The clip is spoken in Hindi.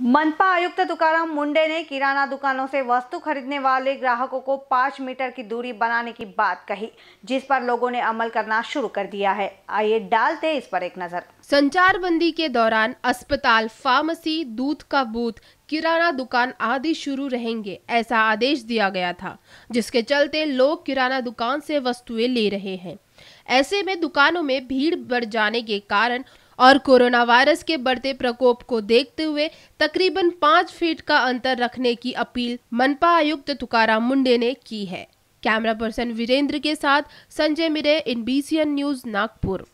मनपा आयुक्त तुकाराम मुंडे ने किराना दुकानों से वस्तु खरीदने वाले ग्राहकों को पाँच मीटर की दूरी बनाने की बात कही, जिस पर लोगों ने अमल करना शुरू कर दिया है। आइए डालते इस पर एक नज़र। संचार बंदी के दौरान अस्पताल, फार्मेसी, दूध का बूथ, किराना दुकान आदि शुरू रहेंगे, ऐसा आदेश दिया गया था, जिसके चलते लोग किराना दुकान से वस्तुएँ ले रहे हैं। ऐसे में दुकानों में भीड़ बढ़ जाने के कारण और कोरोना वायरस के बढ़ते प्रकोप को देखते हुए तकरीबन पाँच फीट का अंतर रखने की अपील मनपा आयुक्त तुकाराम मुंडे ने की है। कैमरा पर्सन वीरेंद्र के साथ Sanjay Mire in BCN news, Nagpur.